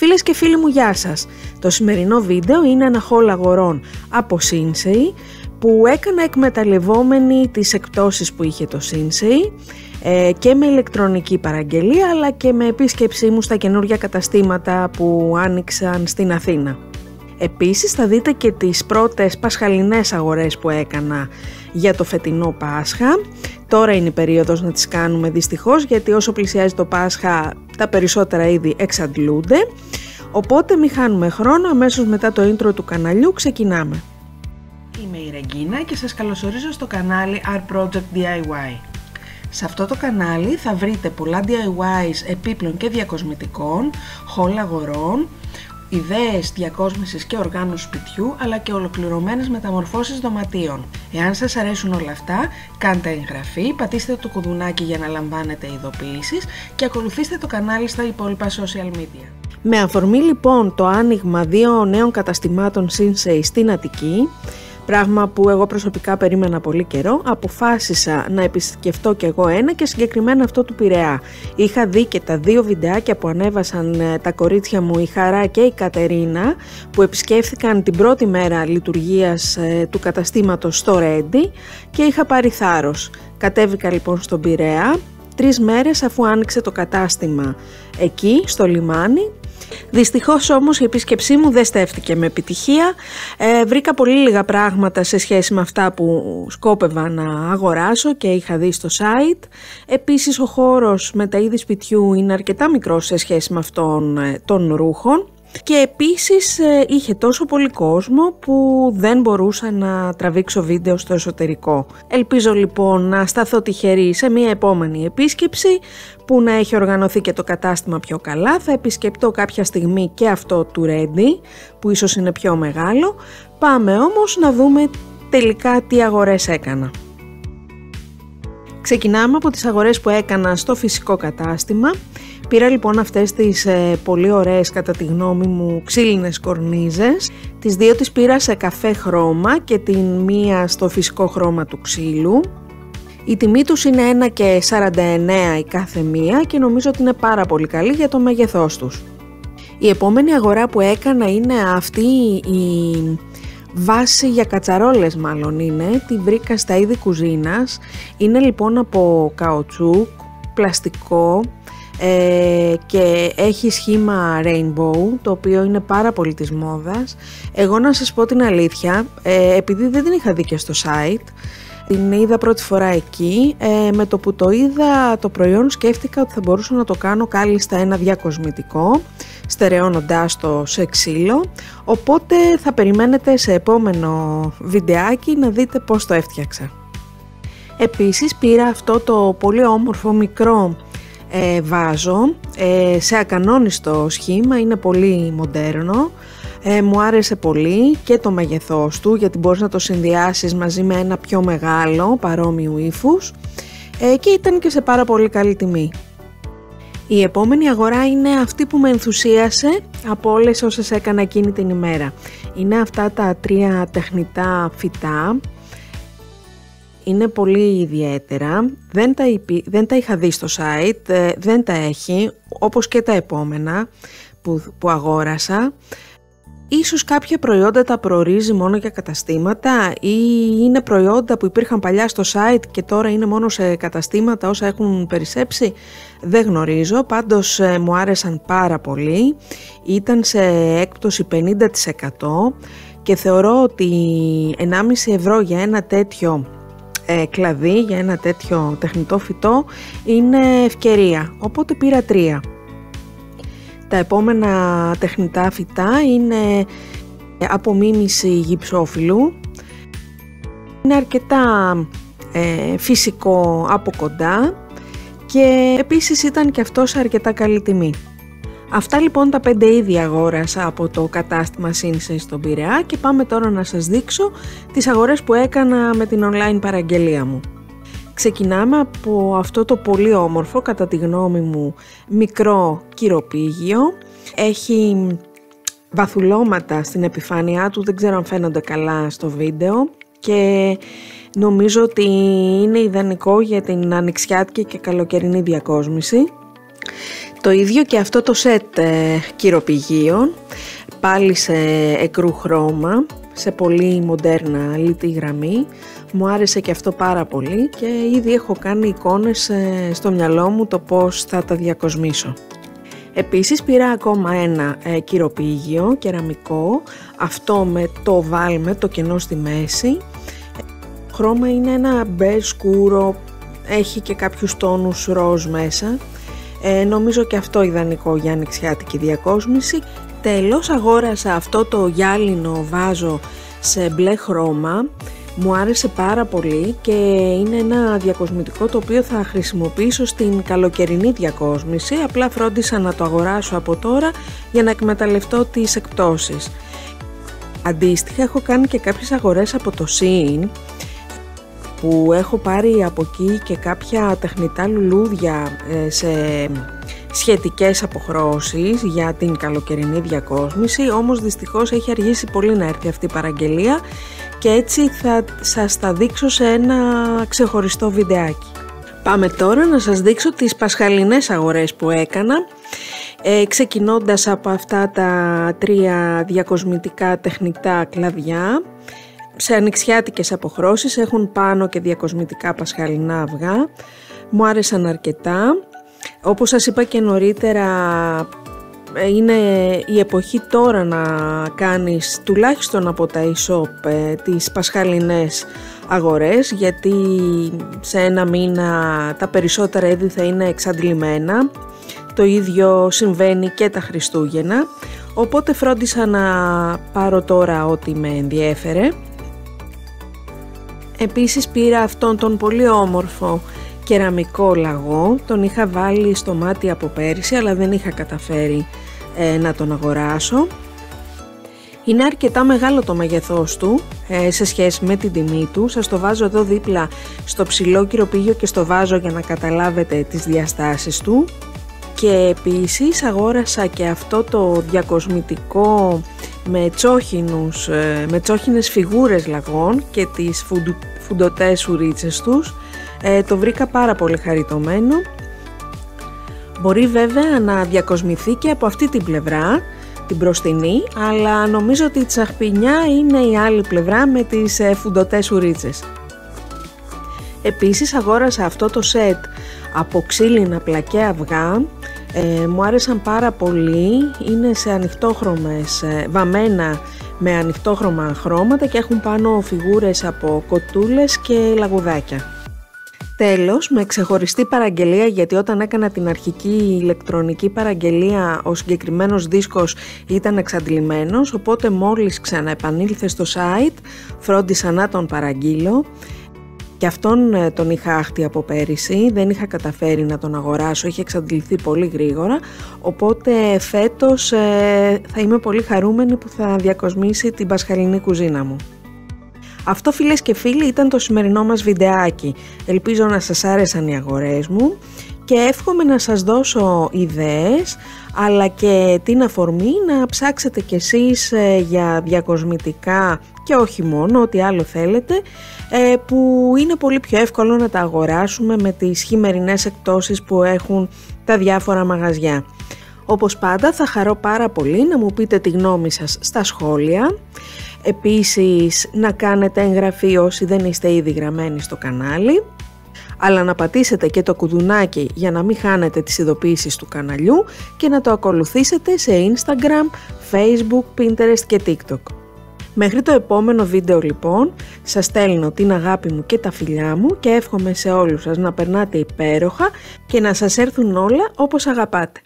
Φίλες και φίλοι μου γεια σας. Το σημερινό βίντεο είναι ένα haul αγορών από Sinsei που έκανα εκμεταλλευόμενη τις εκπτώσεις που είχε το Sinsei ε, και με ηλεκτρονική παραγγελία αλλά και με επίσκεψή μου στα καινούργια καταστήματα που άνοιξαν στην Αθήνα. Επίσης θα δείτε και τις πρώτες πασχαλινές αγορές που έκανα για το φετινό Πάσχα. Τώρα είναι η περίοδος να τις κάνουμε δυστυχώς γιατί όσο πλησιάζει το Πάσχα τα περισσότερα ήδη εξαντλούνται. Οπότε μη χάνουμε χρόνο, αμέσως μετά το intro του καναλιού ξεκινάμε. Είμαι η Ρεγκίνα και σας καλωσορίζω στο κανάλι Art Project DIY. Σε αυτό το κανάλι θα βρείτε πολλά DIYs επίπλων και διακοσμητικών, haul αγορών, ιδέες διακόσμησης και οργάνωσης σπιτιού αλλά και ολοκληρωμένες μεταμορφώσεις δωματίων. Εάν σας αρέσουν όλα αυτά, κάντε εγγραφή, πατήστε το κουδουνάκι για να λαμβάνετε ειδοποιήσεις και ακολουθήστε το κανάλι στα υπόλοιπα social media. Με αφορμή λοιπόν το άνοιγμα δύο νέων καταστημάτων Sinsei στην Αττική, Πράγμα που εγώ προσωπικά περίμενα πολύ καιρό, αποφάσισα να επισκεφτώ κι εγώ ένα και συγκεκριμένα αυτό του Πειραιά. Είχα δει και τα δύο βιντεάκια που ανέβασαν ε, τα κορίτσια μου, η Χαρά και η Κατερίνα, που επισκέφθηκαν την πρώτη μέρα λειτουργίας ε, του καταστήματος στο Ρέντι και είχα πάρει θάρρος. Κατέβηκα λοιπόν στον Πειραιά, τρεις μέρες αφού άνοιξε το κατάστημα εκεί στο λιμάνι Δυστυχώς όμως η επίσκεψή μου δεν στέφτηκε με επιτυχία. Ε, βρήκα πολύ λίγα πράγματα σε σχέση με αυτά που σκόπευα να αγοράσω και είχα δει στο site. Επίσης ο χώρος με τα είδη σπιτιού είναι αρκετά μικρός σε σχέση με αυτόν ε, των ρούχων. Και επίσης ε, είχε τόσο πολύ κόσμο που δεν μπορούσα να τραβήξω βίντεο στο εσωτερικό. Ελπίζω λοιπόν να σταθώ τυχερή σε μια επόμενη επίσκεψη που να έχει οργανωθεί και το κατάστημα πιο καλά. Θα επισκεπτώ κάποια στιγμή και αυτό του Ρέντι που ίσως είναι πιο μεγάλο. Πάμε όμως να δούμε τελικά τι αγορές έκανα. Ξεκινάμε από τις αγορές που έκανα στο φυσικό κατάστημα. Πήρα λοιπόν αυτές τις ε, πολύ ωραίες κατά τη γνώμη μου ξύλινες κορνίζες. Τις δύο τις πήρα σε καφέ χρώμα και την μία στο φυσικό χρώμα του ξύλου. Η τιμή τους είναι 1 και 49 η κάθε μία και νομίζω ότι είναι πάρα πολύ καλή για το μέγεθός τους. Η επόμενη αγορά που έκανα είναι αυτή η βάση για κατσαρόλες μάλλον είναι, τη βρήκα στα είδη κουζίνας. Είναι λοιπόν από καοτσούκ, πλαστικό, ε, και έχει σχήμα rainbow το οποίο είναι πάρα πολύ της μόδας. Εγώ να σας πω την αλήθεια ε, επειδή δεν την είχα δει και στο site την είδα πρώτη φορά εκεί. Ε, με το που το είδα το προϊόν σκέφτηκα ότι θα μπορούσα να το κάνω κάλλιστα ένα διακοσμητικό στερεώνοντάς το σε ξύλο. Οπότε θα περιμένετε σε επόμενο βιντεάκι να δείτε πώς το έφτιαξα. Επίσης πήρα αυτό το πολύ όμορφο μικρό ε, βάζω ε, σε ακανόνιστο σχήμα, είναι πολύ μοντέρνο. Ε, μου άρεσε πολύ και το μεγεθός του γιατί μπορείς να το συνδυάσεις μαζί με ένα πιο μεγάλο παρόμοιου ύφους ε, και ήταν και σε πάρα πολύ καλή τιμή. Η επόμενη αγορά είναι αυτή που με ενθουσίασε από όλες όσες έκανα εκείνη την ημέρα. Είναι αυτά τα τρία τεχνητά φυτά είναι πολύ ιδιαίτερα, δεν τα, δεν τα είχα δει στο site, ε, δεν τα έχει, όπως και τα επόμενα που, που αγόρασα. Ίσως κάποια προϊόντα τα προορίζει μόνο για καταστήματα ή είναι προϊόντα που υπήρχαν παλιά στο site και τώρα είναι μόνο σε καταστήματα όσα έχουν περισσέψει; Δεν γνωρίζω, πάντως ε, μου άρεσαν πάρα πολύ. Ήταν σε έκπτωση 50% και θεωρώ ότι 1,5 ευρώ για ένα τέτοιο ε, κλαδί για ένα τέτοιο τεχνητό φυτό είναι ευκαιρία, οπότε πήρα τρία. Τα επόμενα τεχνητά φυτά είναι απομίμηση γυψόφυλλου, είναι αρκετά ε, φυσικό από κοντά και επίσης ήταν και αυτό σε αρκετά καλή τιμή. Αυτά λοιπόν τα πέντε είδη αγόρασα από το κατάστημα Sinsei στον Πειραιά και πάμε τώρα να σας δείξω τις αγορές που έκανα με την online παραγγελία μου. Ξεκινάμε από αυτό το πολύ όμορφο, κατά τη γνώμη μου, μικρό κυροπήγιο. Έχει βαθουλώματα στην επιφάνειά του, δεν ξέρω αν φαίνονται καλά στο βίντεο και νομίζω ότι είναι ιδανικό για την ανοιξιάτικη και καλοκαιρινή διακόσμηση. Το ίδιο και αυτό το σετ ε, κυροπηγείων, πάλι σε εκρού χρώμα, σε πολύ μοντέρνα λιτή γραμμή. Μου άρεσε και αυτό πάρα πολύ και ήδη έχω κάνει εικόνες ε, στο μυαλό μου το πώς θα τα διακοσμήσω. Επίσης πήρα ακόμα ένα ε, κυροπήγιο κεραμικό, αυτό με το βάλμε, το κενό στη μέση. Χρώμα είναι ένα μπε σκούρο, έχει και κάποιους τόνους ροζ μέσα. Ε, νομίζω και αυτό ιδανικό για ανοιξιάτικη διακόσμηση. Τέλος αγόρασα αυτό το γυάλινο βάζο σε μπλε χρώμα. Μου άρεσε πάρα πολύ και είναι ένα διακοσμητικό το οποίο θα χρησιμοποιήσω στην καλοκαιρινή διακόσμηση. Απλά φρόντισα να το αγοράσω από τώρα για να εκμεταλλευτώ τις εκπτώσεις. Αντίστοιχα έχω κάνει και κάποιες αγορές από το Shein που έχω πάρει από εκεί και κάποια τεχνητά λουλούδια ε, σε σχετικές αποχρώσεις για την καλοκαιρινή διακόσμηση όμως δυστυχώς έχει αργήσει πολύ να έρθει αυτή η παραγγελία και έτσι θα σας τα δείξω σε ένα ξεχωριστό βιντεάκι. Πάμε τώρα να σας δείξω τις πασχαλινές αγορές που έκανα ε, ξεκινώντας από αυτά τα τρία διακοσμητικά τεχνητά κλαδιά σε ανοιξιάτικες αποχρώσεις έχουν πάνω και διακοσμητικά πασχαλινά αυγά. Μου άρεσαν αρκετά. Όπως σας είπα και νωρίτερα ε, είναι η εποχή τώρα να κάνεις τουλάχιστον από τα e-shop ε, τις πασχαλινές αγορές γιατί σε ένα μήνα τα περισσότερα έδη θα είναι εξαντλημένα. Το ίδιο συμβαίνει και τα Χριστούγεννα. Οπότε φρόντισα να πάρω τώρα ό,τι με ενδιέφερε Επίσης πήρα αυτόν τον πολύ όμορφο κεραμικό λαγό, τον είχα βάλει στο μάτι από πέρυσι αλλά δεν είχα καταφέρει ε, να τον αγοράσω. Είναι αρκετά μεγάλο το μέγεθός του ε, σε σχέση με την τιμή του. Σας το βάζω εδώ δίπλα στο ψηλό κυροπήγιο και στο βάζω για να καταλάβετε τις διαστάσεις του. Και επίσης αγόρασα και αυτό το διακοσμητικό με, τσόχινους, ε, με τσόχινες φιγούρες λαγών και τις φουντου, φουντοτές ουρίτσες τους. το βρήκα πάρα πολύ χαριτωμένο Μπορεί βέβαια να διακοσμηθεί και από αυτή την πλευρά, την μπροστινή, αλλά νομίζω ότι η τσαχπινιά είναι η άλλη πλευρά με τις ε, φουντοτές ουρίτσες. Επίσης αγόρασα αυτό το σετ από ξύλινα πλακέ αυγά, ε, μου άρεσαν πάρα πολύ, είναι σε ανοιχτόχρωμες, ε, βαμμένα με ανοιχτόχρωμα χρώματα και έχουν πάνω φιγούρες από κοτούλες και λαγουδάκια. Τέλος, με ξεχωριστή παραγγελία γιατί όταν έκανα την αρχική ηλεκτρονική παραγγελία ο συγκεκριμένος δίσκος ήταν εξαντλημένος οπότε μόλις ξαναεπανήλθε στο site φρόντισα να τον παραγγείλω και αυτόν ε, τον είχα άχτη από πέρυσι, δεν είχα καταφέρει να τον αγοράσω, είχε εξαντληθεί πολύ γρήγορα οπότε φέτος ε, θα είμαι πολύ χαρούμενη που θα διακοσμήσει την πασχαλινή κουζίνα μου. Αυτό φίλες και φίλοι ήταν το σημερινό μας βιντεάκι. Ελπίζω να σας άρεσαν οι αγορές μου και εύχομαι να σας δώσω ιδέες αλλά και την αφορμή να ψάξετε κι εσείς ε, για διακοσμητικά και όχι μόνο, ό,τι άλλο θέλετε ε, που είναι πολύ πιο εύκολο να τα αγοράσουμε με τις χειμερινές εκτόσεις που έχουν τα διάφορα μαγαζιά. Όπως πάντα θα χαρώ πάρα πολύ να μου πείτε τη γνώμη σας στα σχόλια Επίσης να κάνετε εγγραφή όσοι δεν είστε ήδη γραμμένοι στο κανάλι αλλά να πατήσετε και το κουδουνάκι για να μην χάνετε τις ειδοποίησεις του καναλιού και να το ακολουθήσετε σε Instagram, Facebook, Pinterest και TikTok. Μέχρι το επόμενο βίντεο λοιπόν, σας στέλνω την αγάπη μου και τα φιλιά μου και εύχομαι σε όλους σας να περνάτε υπέροχα και να σας έρθουν όλα όπως αγαπάτε.